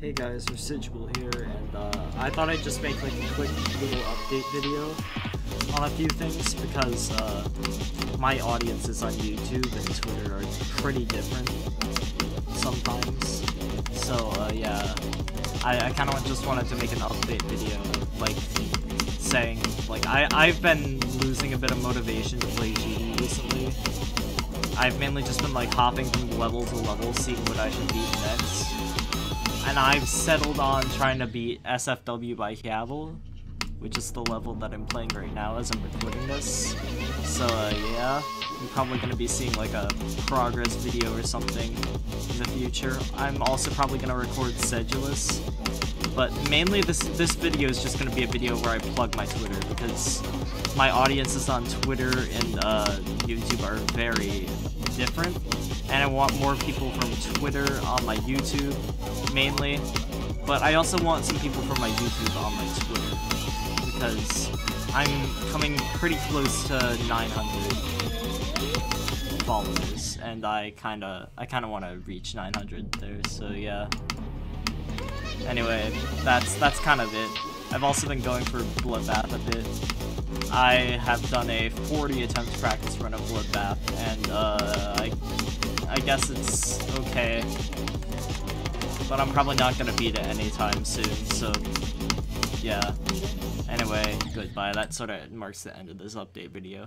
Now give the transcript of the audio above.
Hey guys, Residual here, and uh, I thought I'd just make like a quick little update video on a few things because uh, my audiences on YouTube and Twitter are pretty different sometimes. So uh, yeah, I, I kind of just wanted to make an update video, like saying like I I've been losing a bit of motivation to play GD recently. I've mainly just been like hopping from level to level, seeing what I should beat next and I've settled on trying to beat SFW by Cavill, which is the level that I'm playing right now as I'm recording this. So uh, yeah, I'm probably going to be seeing like a progress video or something in the future. I'm also probably going to record Sedulous, but mainly this this video is just going to be a video where I plug my Twitter because my audiences on Twitter and uh, YouTube are very different, and I want more people from Twitter on my YouTube, mainly, but I also want some people from my YouTube on my Twitter, because I'm coming pretty close to 900 followers, and I kinda, I kinda want to reach 900 there, so yeah. Anyway, that's, that's kind of it. I've also been going for Bloodbath a bit, I have done a 40 attempt practice run of Bloodbath, and uh, I, I guess it's okay. But I'm probably not gonna beat it anytime soon, so yeah. Anyway, goodbye. That sort of marks the end of this update video.